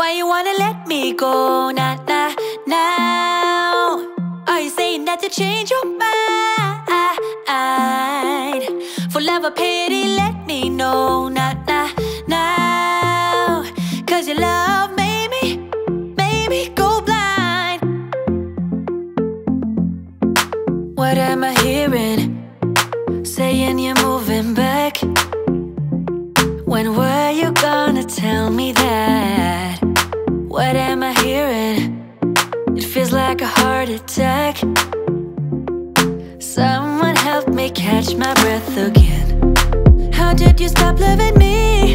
Why you wanna let me go? now? nah, now. Are you saying that to change your mind? For love or pity, let me know. Nah, nah, now. Cause your love made me, made me go blind. What am I hearing? Saying you're moving back. When were you gonna tell me that? What am I hearing? It feels like a heart attack Someone help me catch my breath again How did you stop loving me?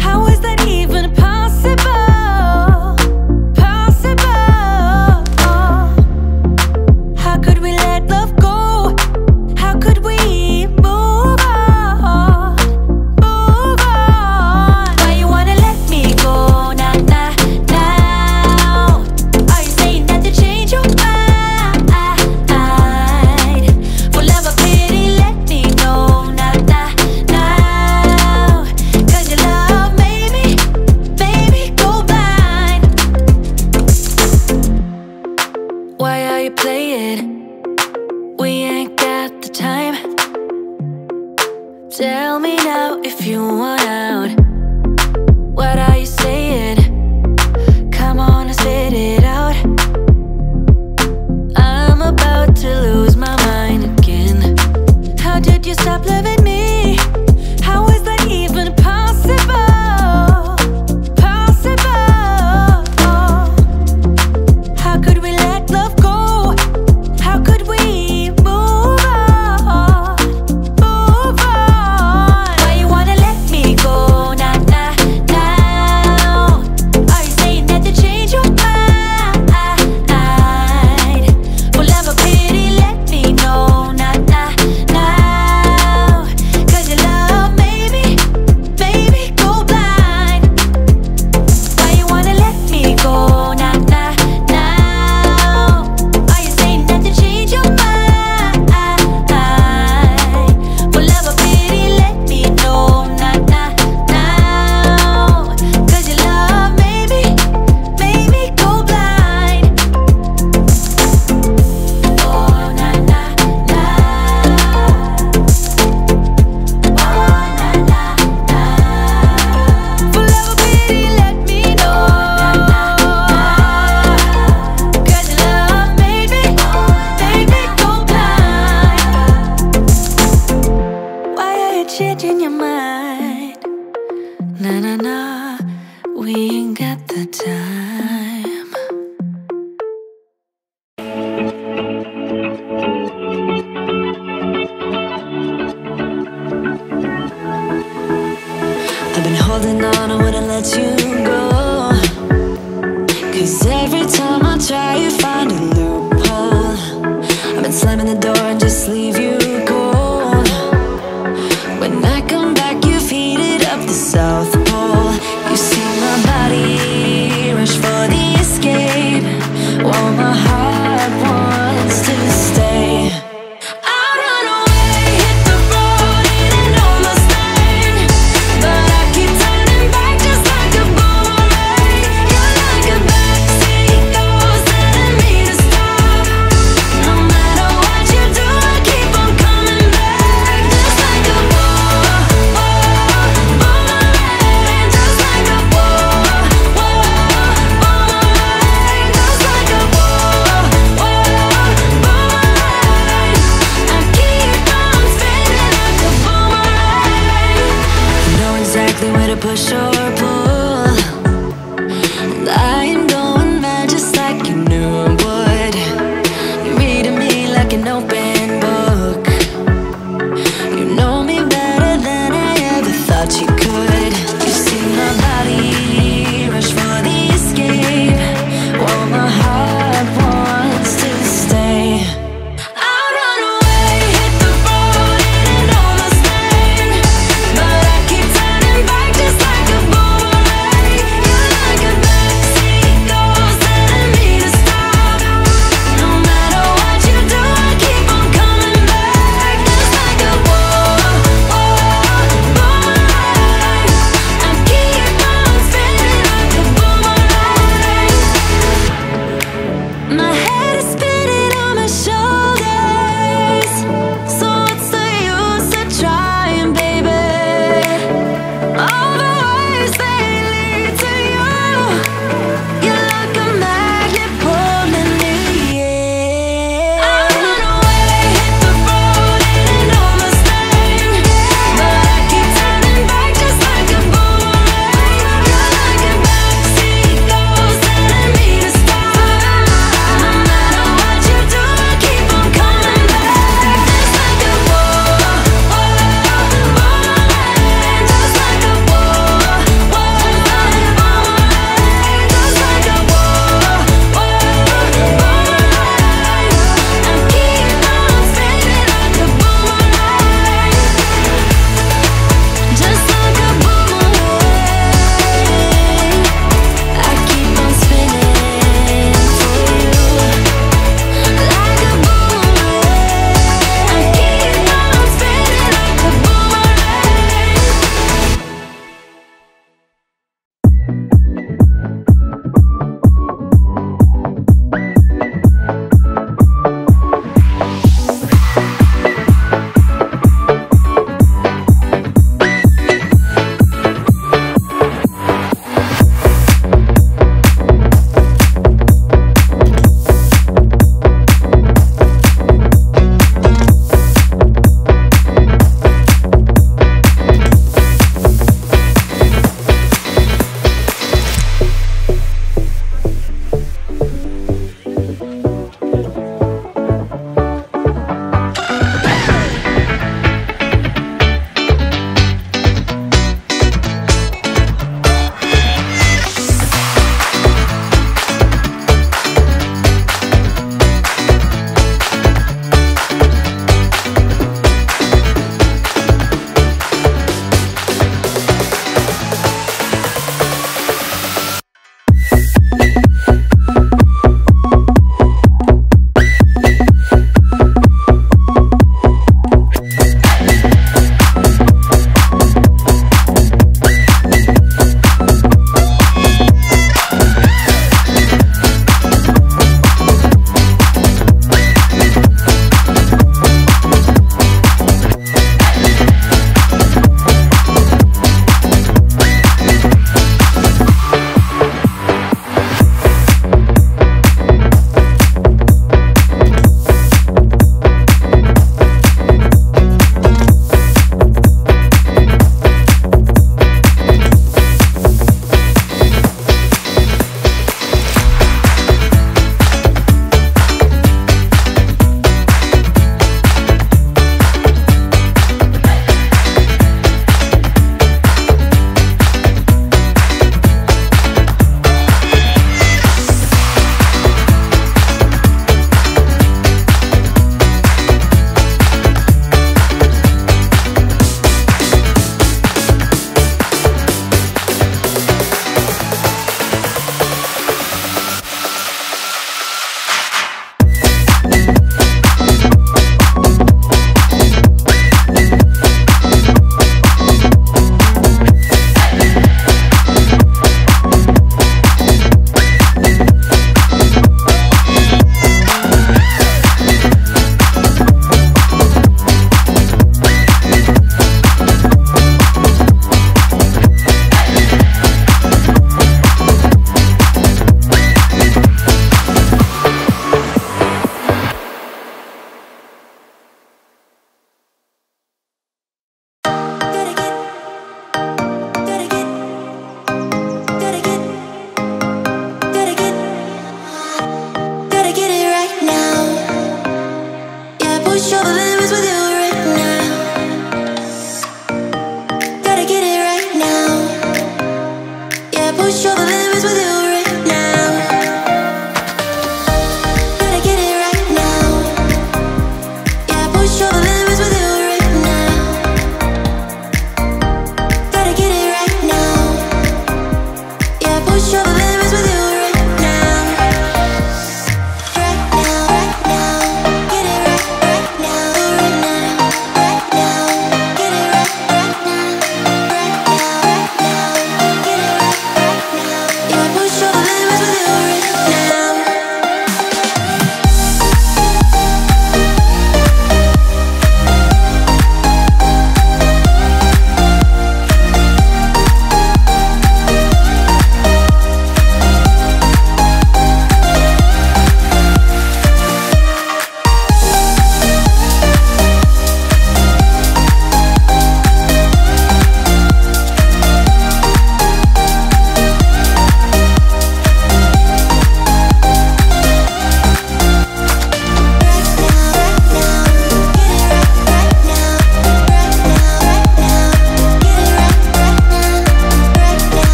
How is that even possible?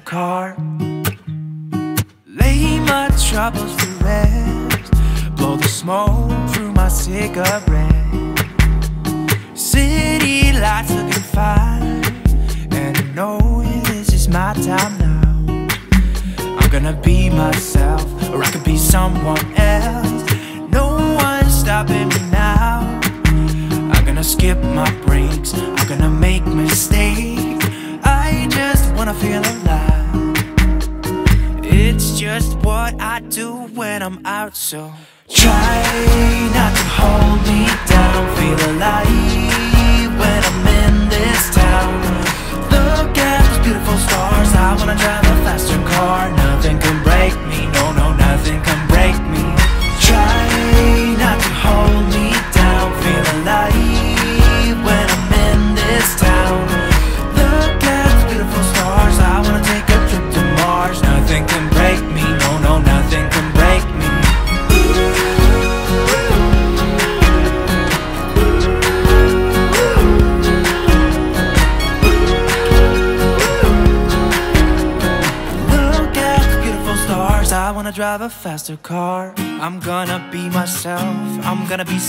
Car.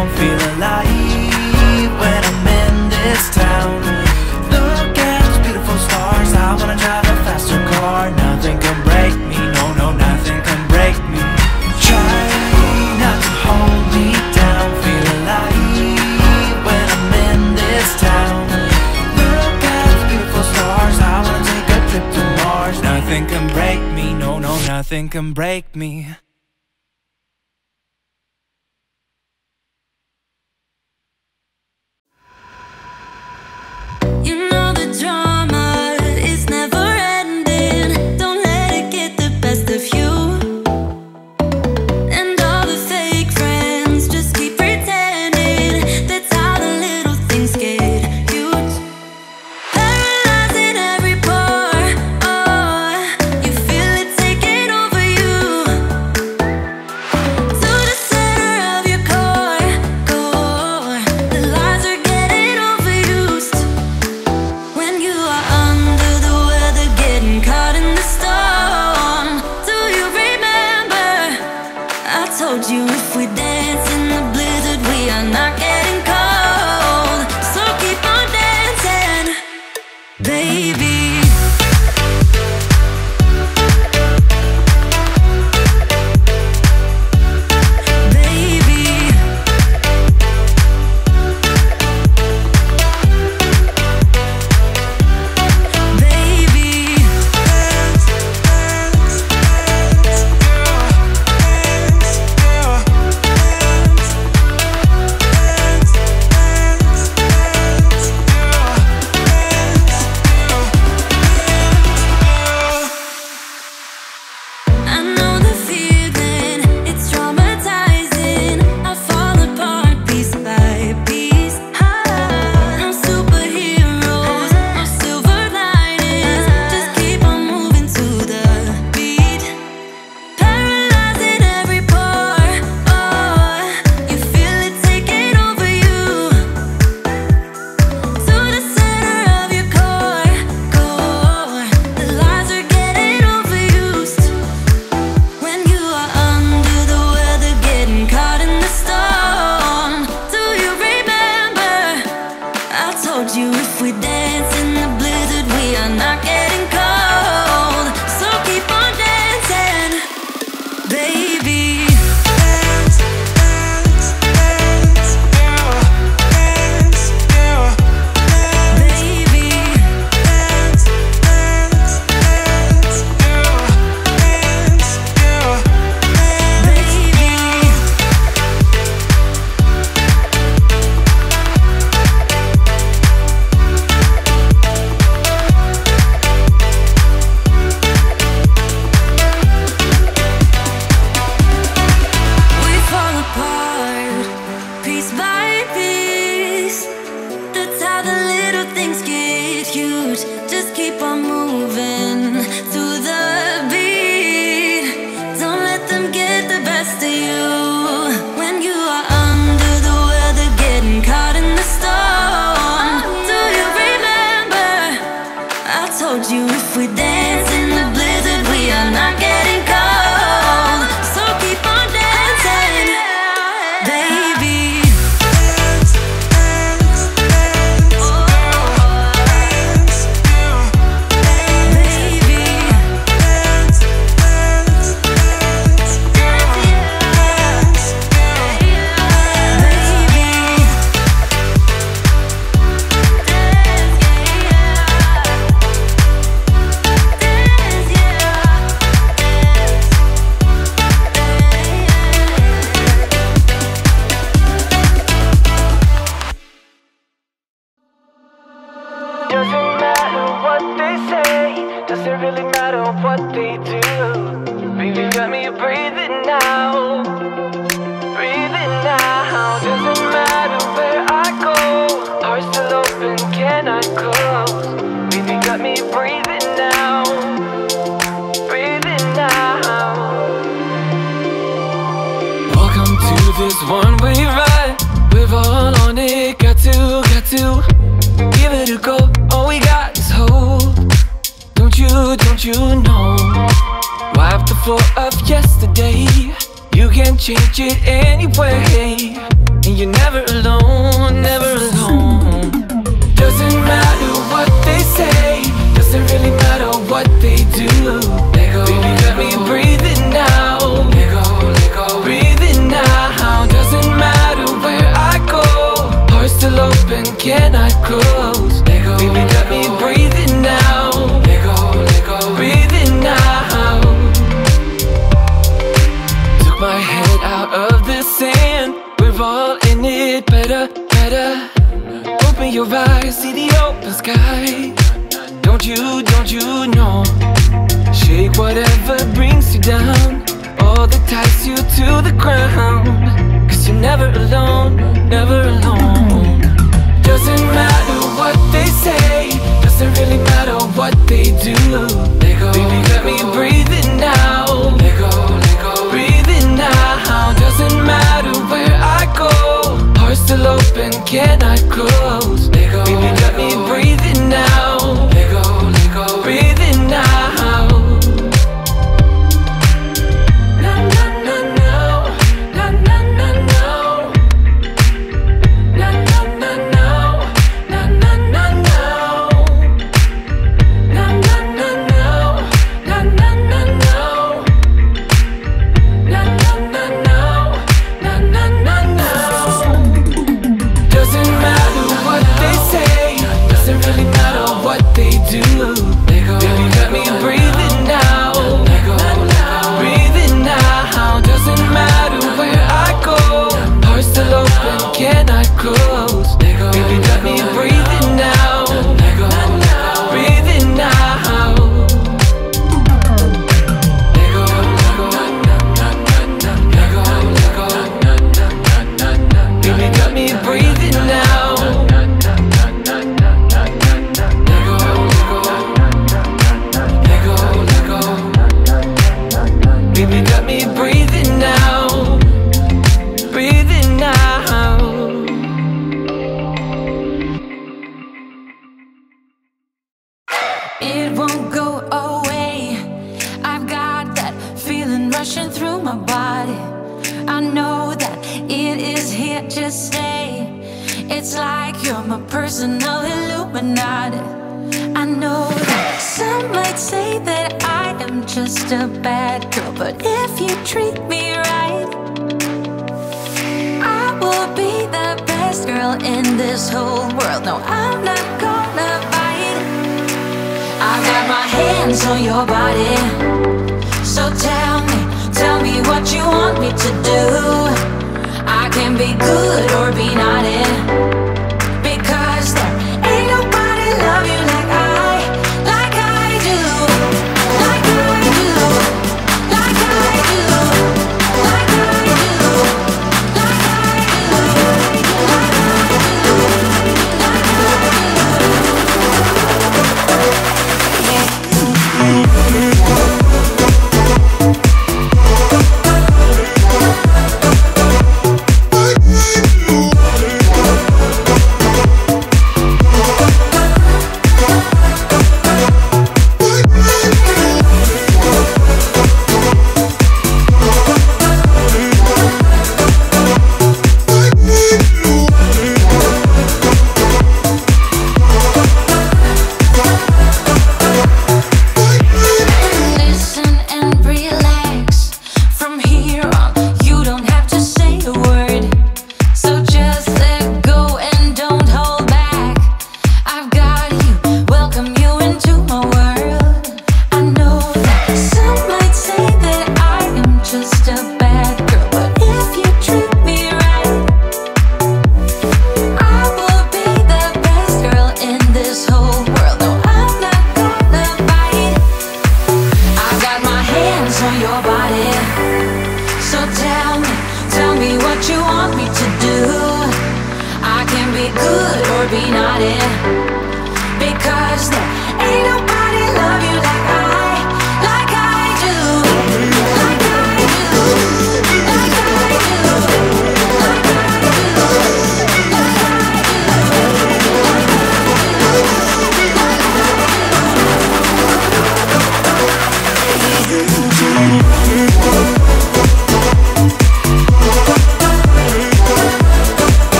down. Feel alive when I'm in this town. Look at those beautiful stars. I wanna drive a faster car. Nothing can break me. No, no, nothing can break me. Try not to hold me down. Feel alive when I'm in this town. Look at those beautiful stars. I wanna take a trip to Mars. Nothing can break me. No, no, nothing can break me. You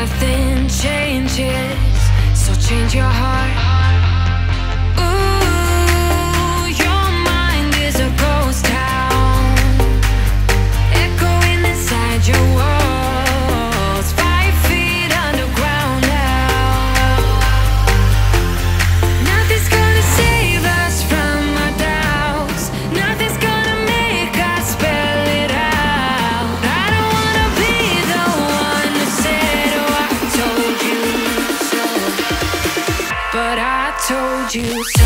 nothing changes. So change your heart. Told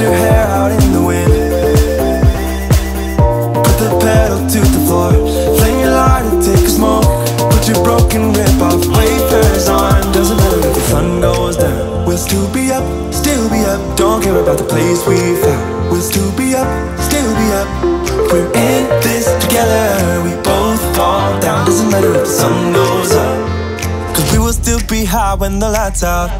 your hair out in the wind. Put the pedal to the floor. Flame your light and take a smoke. Put your broken rip off. Wafers on. Doesn't matter if the sun goes down. We'll still be up, still be up. Don't care about the place we found. We'll still be up, still be up. We're in this together. We both fall down. Doesn't matter if the sun goes up. Cause we will still be high when the lights out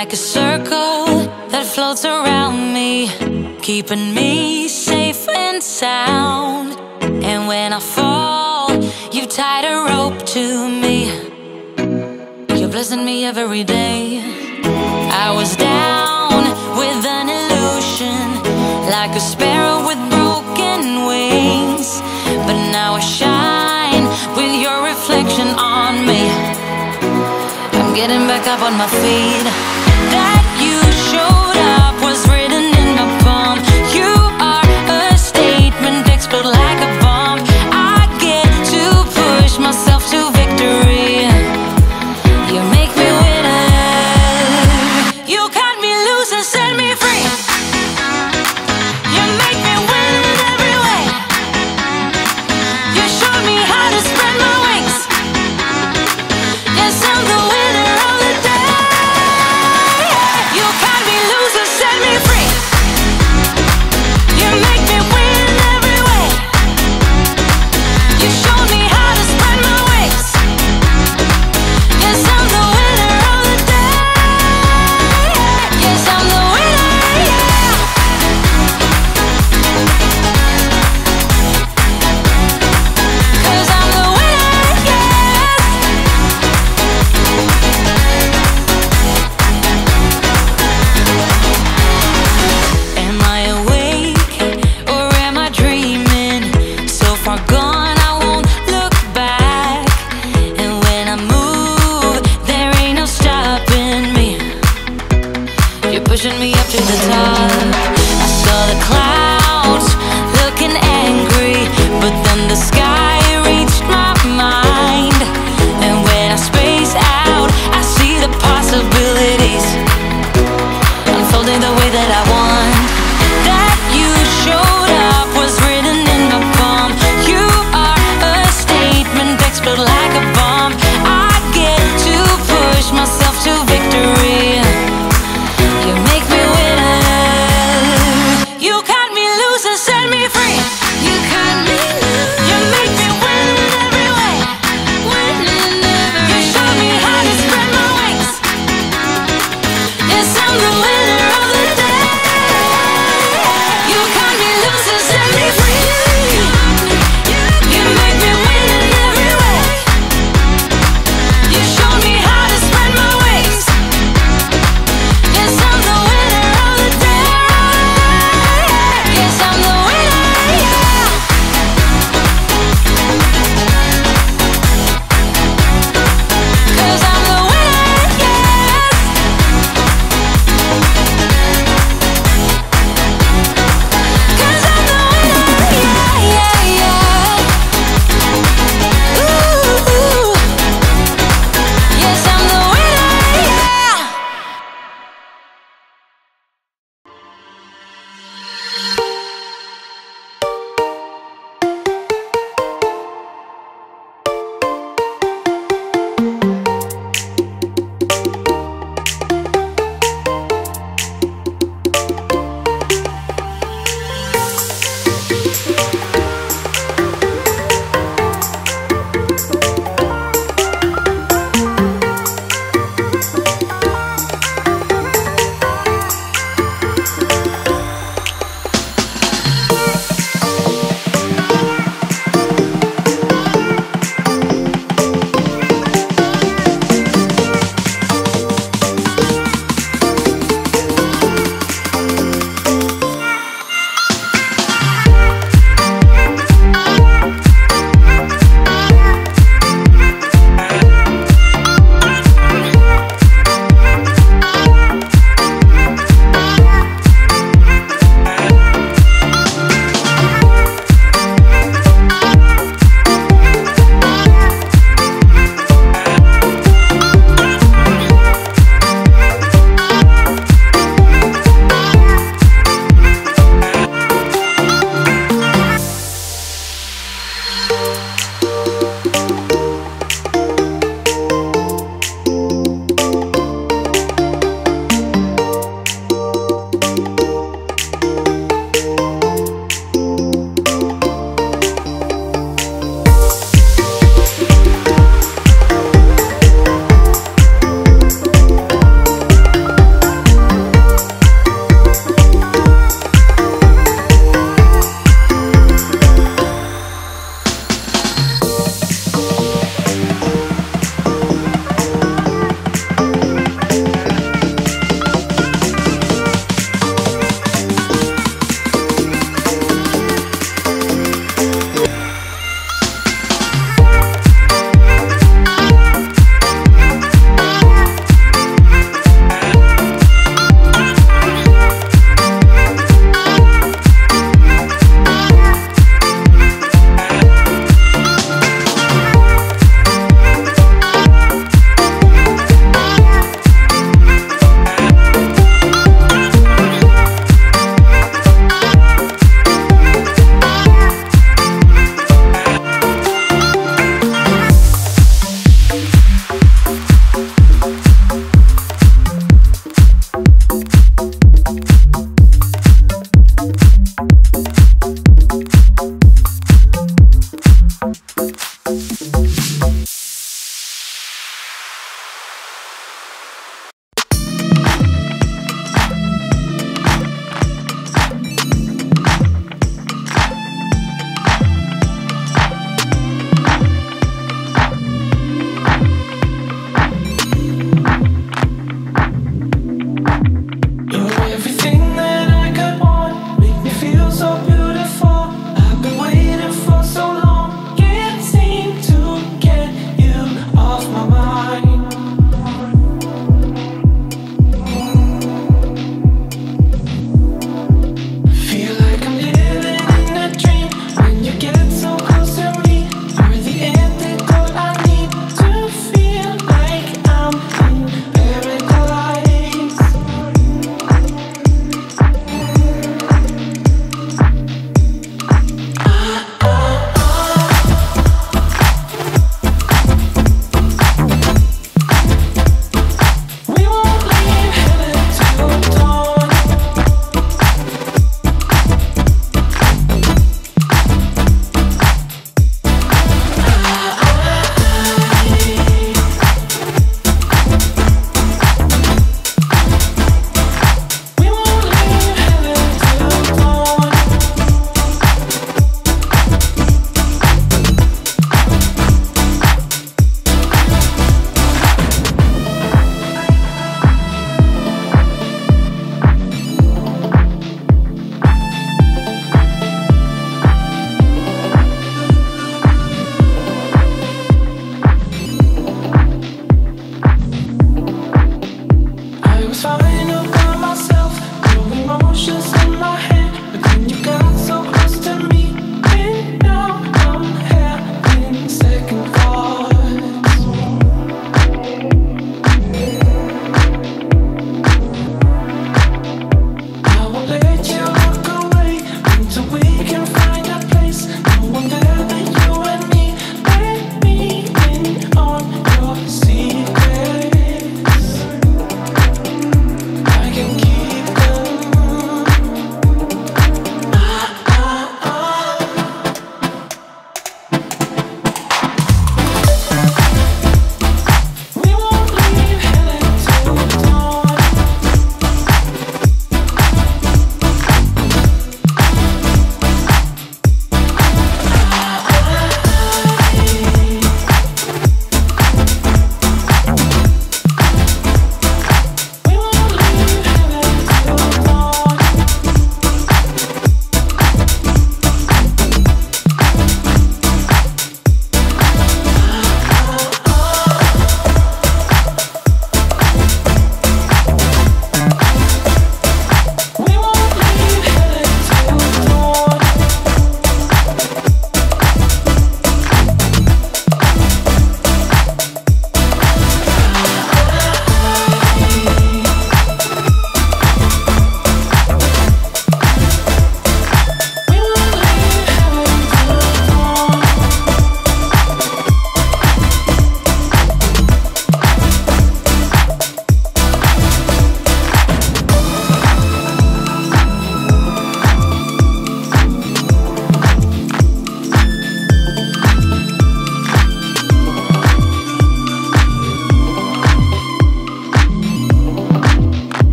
like a circle that floats around me Keeping me safe and sound. And when I fall, you tied a rope to me. You're blessing me every day. I was down with an illusion Like a sparrow with broken wings. But now I shine with your reflection on me. I'm getting back up on my feet that you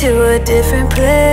to a different place.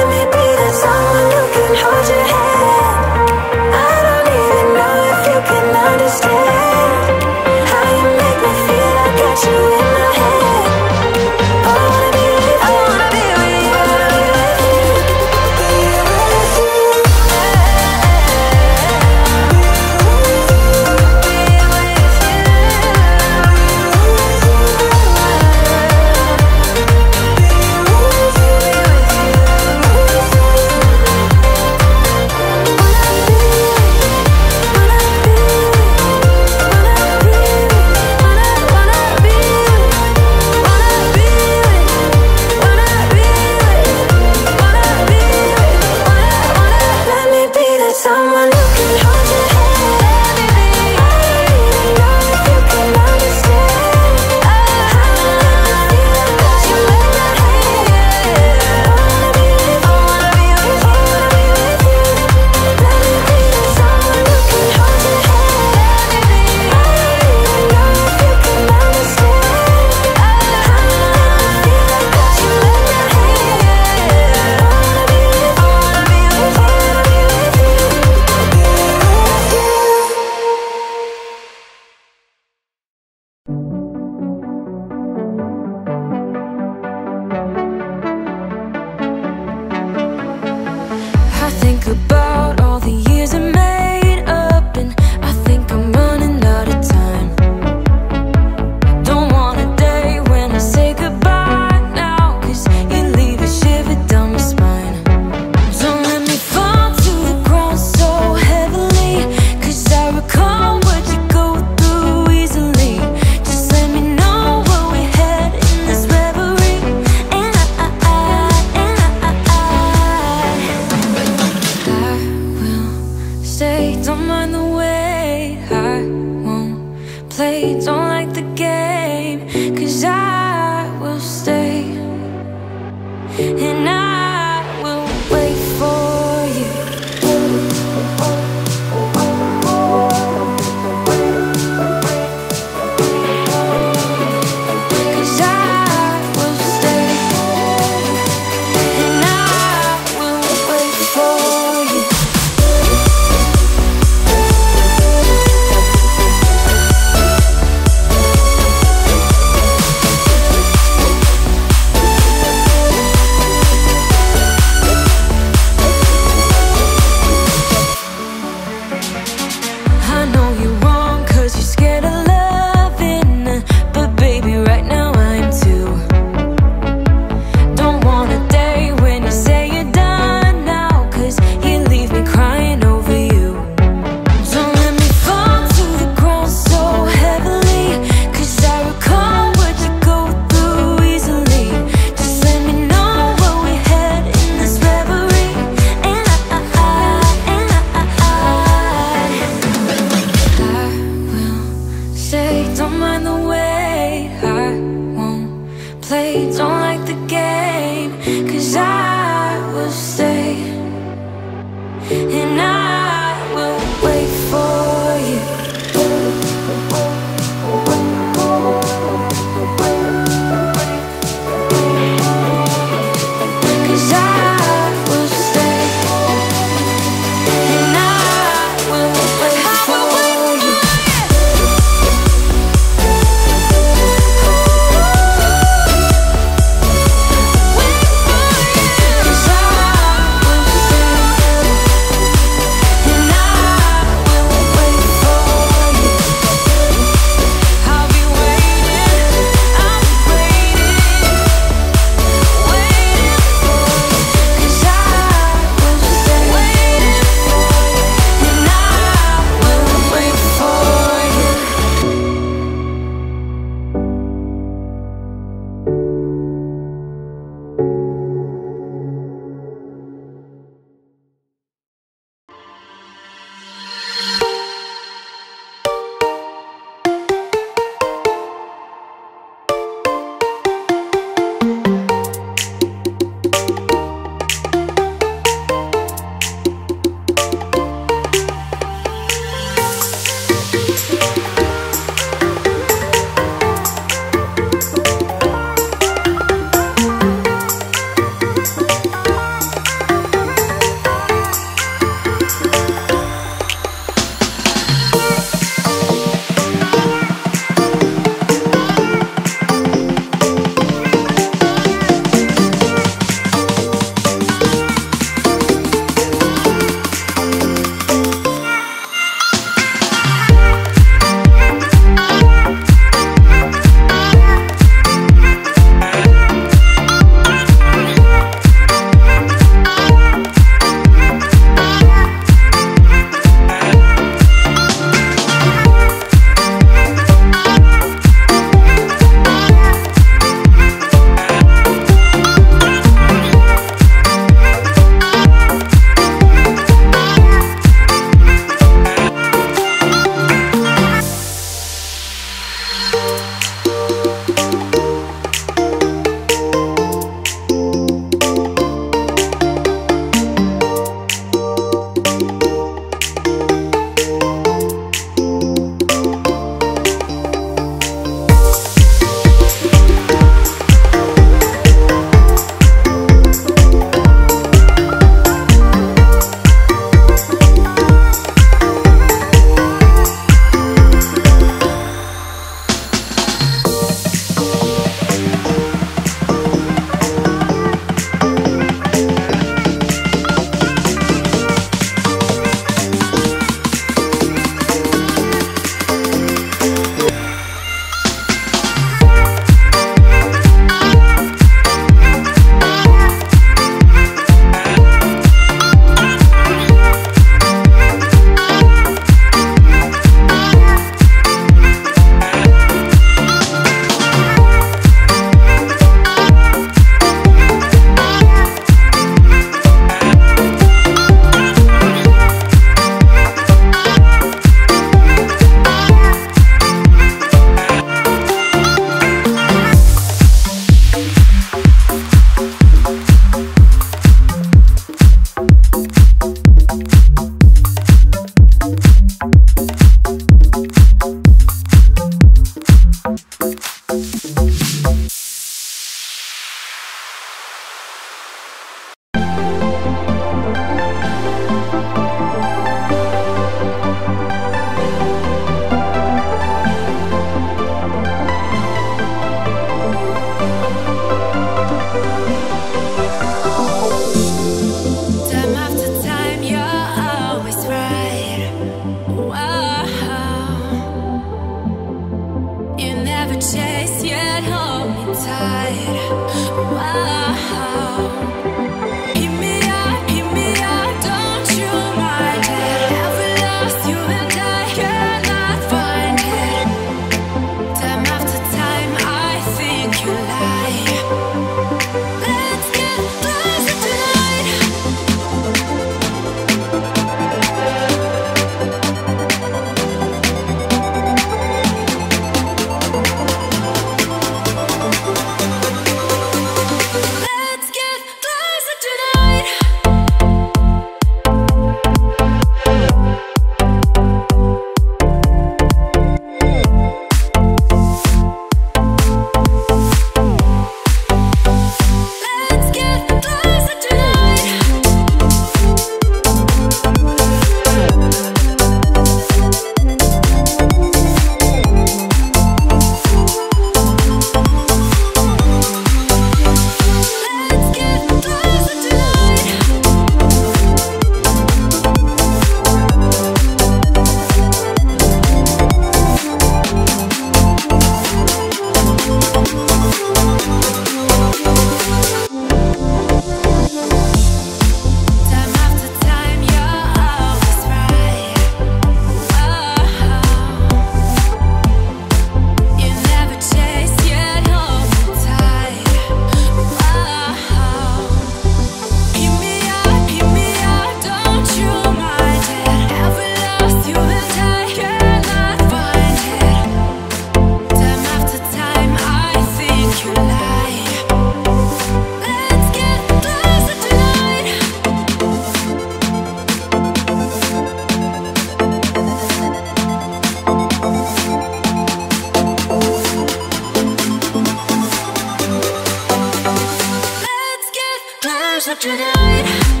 Let's get closer tonight.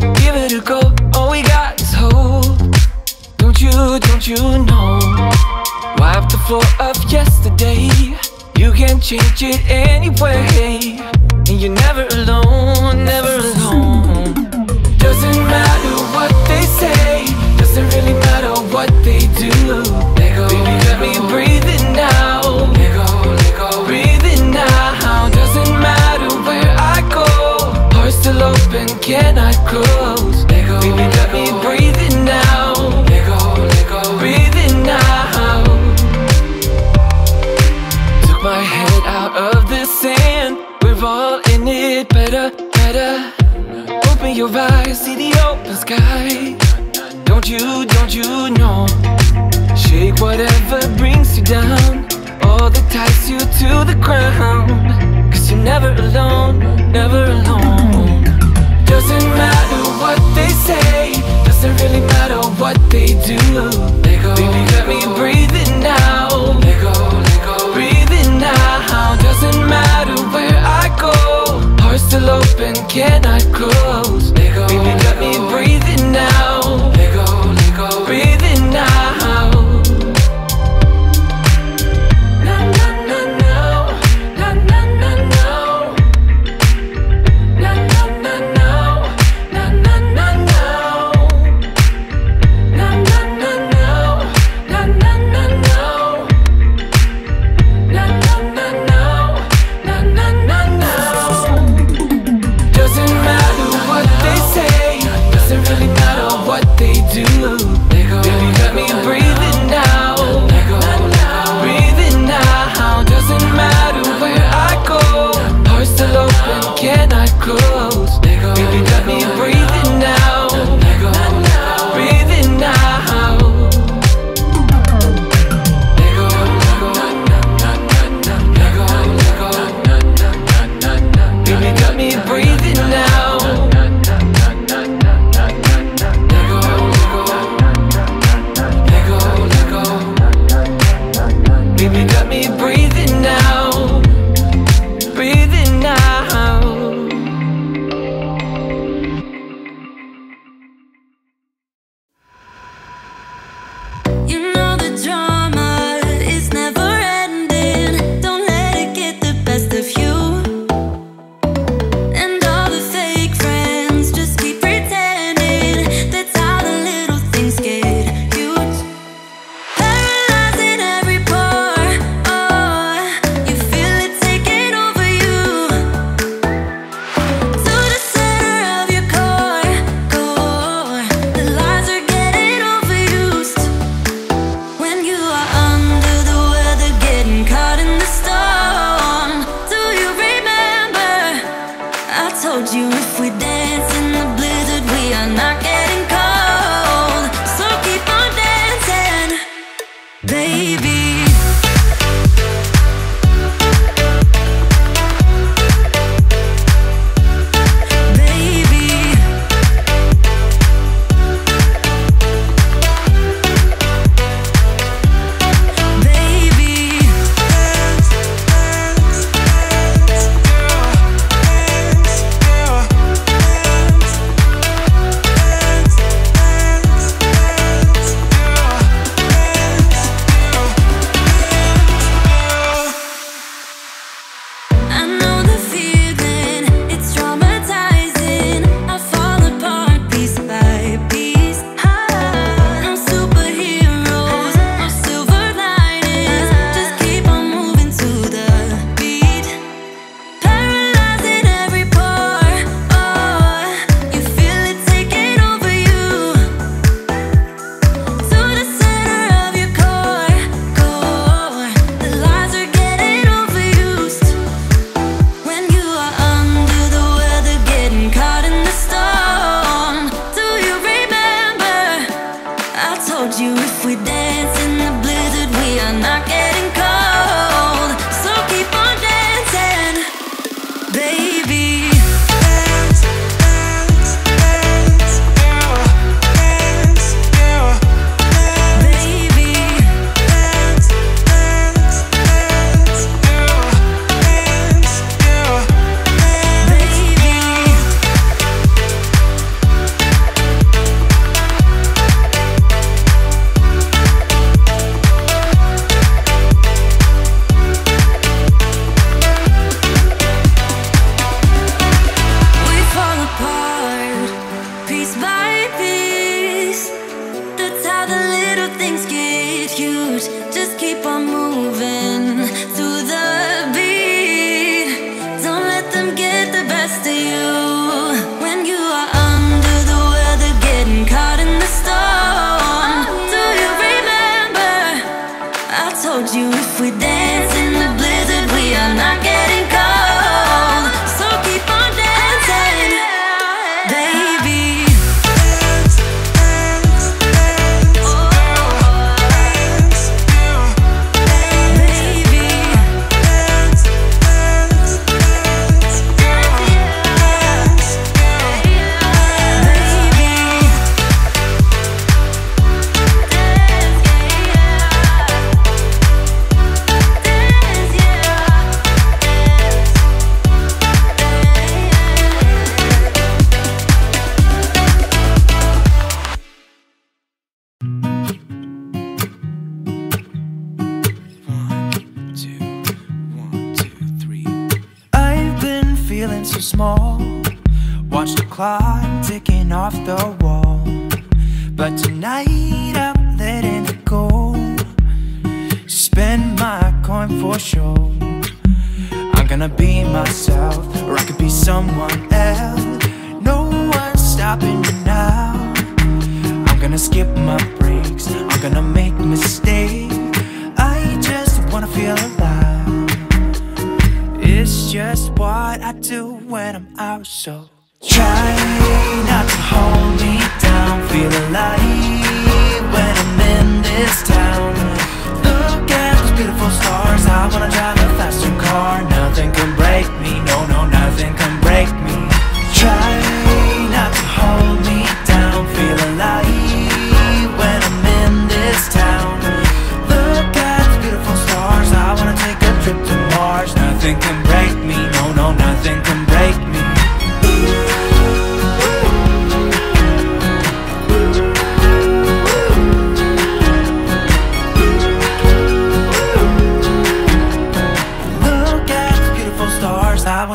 Give it a go, all we got is hope. Don't you, don't you know? Wipe the floor of yesterday. You can change it anyway. And you're never alone, never alone. Doesn't matter what they say. Doesn't really matter what they do. even cannot close? Let go, Baby, let me breathe it now. Let go, Lego, breathe it now. Took my head out of the sand. We're all in it. Better, better. Open your eyes, see the open sky. Don't you, don't you know? Shake whatever brings you down. All that ties you to the ground. Cause you're never alone, never alone. Doesn't matter what they say. Doesn't really matter what they do. Let go, Baby, let me breathe it now. Let go, let go. Breathe it now. Doesn't matter where I go. Heart still open, cannot close. Let go, Baby, let me breathe it now.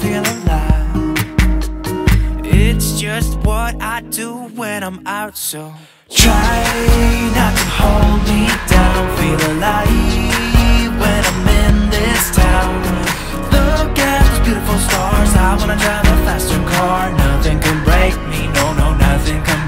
Feel alive. It's just what I do when I'm out. So try not to hold me down. Feel alive when I'm in this town. Look at those beautiful stars. I wanna drive a faster car. Nothing can break me. No, no, nothing can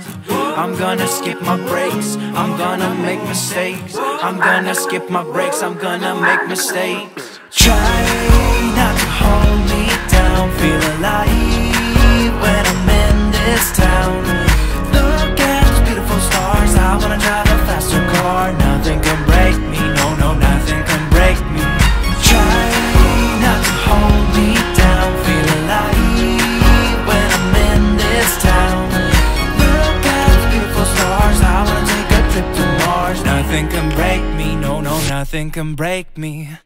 I'm gonna skip my breaks. I'm gonna make mistakes. I'm gonna skip my breaks. I'm gonna make mistakes. Try not to hold me down. Feel alive when I'm in this town. Look at those beautiful stars. I wanna drive a faster car. Nothing can break me. Nothing can break me. No, no, nothing can break me.